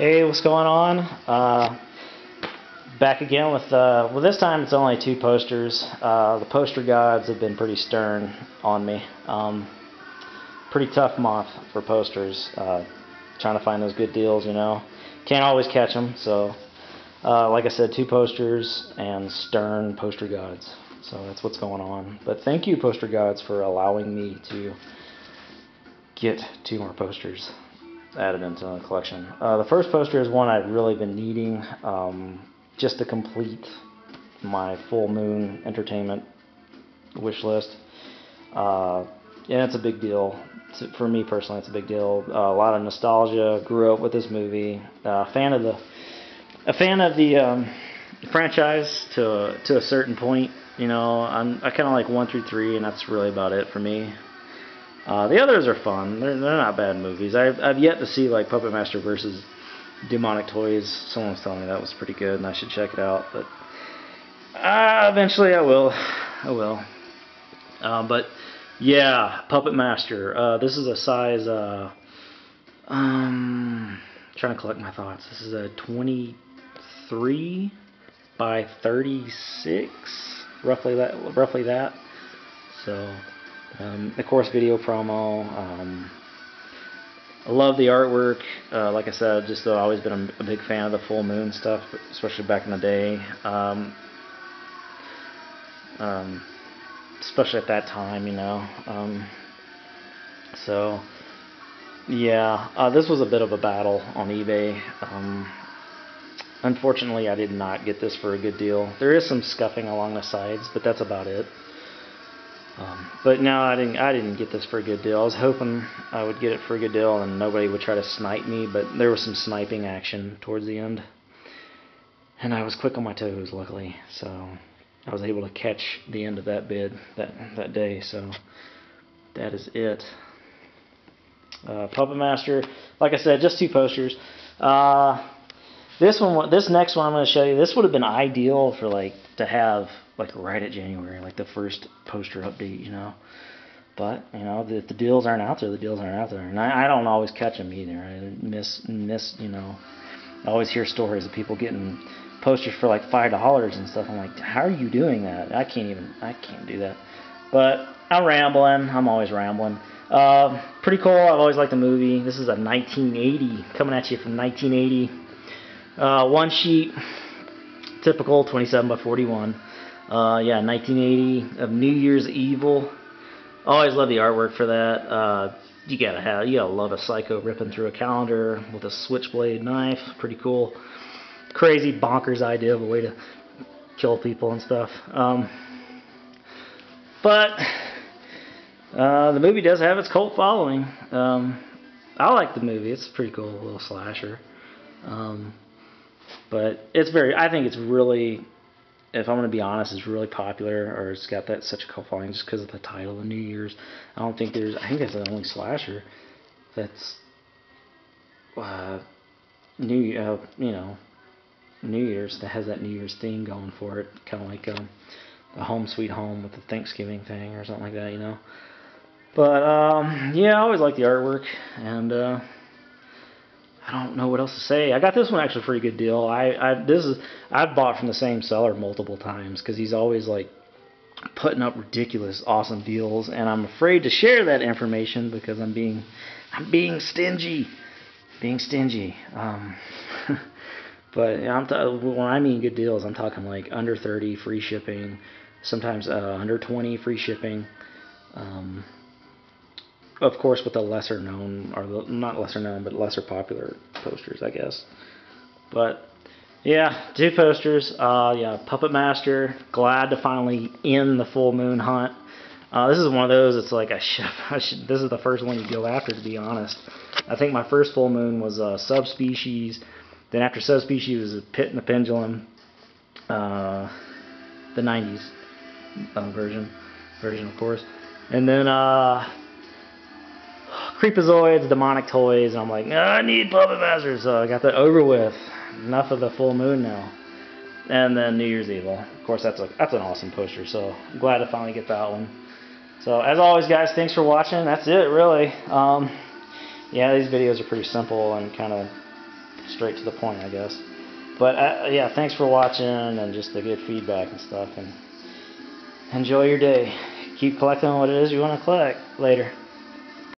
Hey, what's going on? Uh, back again with, uh, well, this time it's only two posters. Uh, the poster gods have been pretty stern on me. Um, pretty tough month for posters. Uh, trying to find those good deals, you know. Can't always catch them, so, uh, like I said, two posters and stern poster gods. So that's what's going on. But thank you, poster gods, for allowing me to get two more posters added into the collection. Uh, the first poster is one I've really been needing um, just to complete my full moon entertainment wish list. Uh, and it's a big deal. For me personally, it's a big deal. Uh, a lot of nostalgia. Grew up with this movie. Uh, fan of the, a fan of the um, franchise to to a certain point. You know, I'm I kind of like one through three, and that's really about it for me. Uh, the others are fun. They're, they're not bad movies. I've, I've yet to see like Puppet Master versus Demonic Toys. Someone was telling me that was pretty good, and I should check it out. But uh, eventually, I will. I will. Uh, but yeah, Puppet Master. Uh, this is a size. Uh, um, trying to collect my thoughts. This is a 23 by 36, roughly that. Roughly that. So. Um, course, video promo. Um, I love the artwork. Uh, like I said, just uh, always been a, a, big fan of the full moon stuff, especially back in the day. Um, um especially at that time, you know. Um, so, yeah, uh, this was a bit of a battle on eBay. Um, unfortunately, I did not get this for a good deal. There is some scuffing along the sides, but that's about it. Um, but no, I didn't. I didn't get this for a good deal. I was hoping I would get it for a good deal, and nobody would try to snipe me. But there was some sniping action towards the end, and I was quick on my toes, luckily. So I was able to catch the end of that bid that that day. So that is it. Uh, Puppet Master, like I said, just two posters. Uh, this one, this next one I'm going to show you. This would have been ideal for like to have like right at January, like the first poster update, you know. But you know, if the deals aren't out there, the deals aren't out there, and I, I don't always catch them either. I miss miss, you know. I always hear stories of people getting posters for like five dollars and stuff. I'm like, how are you doing that? I can't even, I can't do that. But I'm rambling. I'm always rambling. Uh, pretty cool. I've always liked the movie. This is a 1980 coming at you from 1980. Uh, one sheet, typical 27 by 41. Uh, yeah, 1980 of New Year's Evil. Always love the artwork for that. Uh, you gotta have, you gotta love a psycho ripping through a calendar with a switchblade knife. Pretty cool. Crazy bonkers idea of a way to kill people and stuff. Um, but uh, the movie does have its cult following. Um, I like the movie. It's a pretty cool little slasher. Um, but it's very. I think it's really if I'm going to be honest, is really popular or it's got that such a cult following just because of the title, The New Year's. I don't think there's. I think that's the only slasher that's uh, New uh, you know New Year's that has that New Year's theme going for it, kind of like um, the Home Sweet Home with the Thanksgiving thing or something like that, you know. But um, yeah, I always like the artwork and. Uh, I don't know what else to say. I got this one actually a pretty good deal. I, I this is I've bought from the same seller multiple times because he's always like putting up ridiculous, awesome deals, and I'm afraid to share that information because I'm being I'm being stingy, being stingy. Um, but I'm t- when I mean good deals, I'm talking like under 30 free shipping, sometimes uh, under 20 free shipping. Um, of course, with the lesser known, or the, not lesser known, but lesser popular posters, I guess. But yeah, two posters. Uh, yeah, Puppet Master. Glad to finally end the full moon hunt. Uh, this is one of those. It's like I should, I should. This is the first one you go after, to be honest. I think my first full moon was uh, subspecies. Then after subspecies was Pit and the Pendulum. Uh, the 90s uh, version, version of course. And then uh, Creepozoids, Demonic Toys, and I'm like, I need Puppet Masters, so I got that over with. Enough of the full moon now. And then New Year's Evil. Of course, that's a that's an awesome poster, so I'm glad to finally get that one. So as always, guys, thanks for watching. That's it, really. Um, yeah, these videos are pretty simple and kind of straight to the point, I guess. But uh, yeah, thanks for watching and just the good feedback and stuff. And enjoy your day. Keep collecting what it is you want to collect later.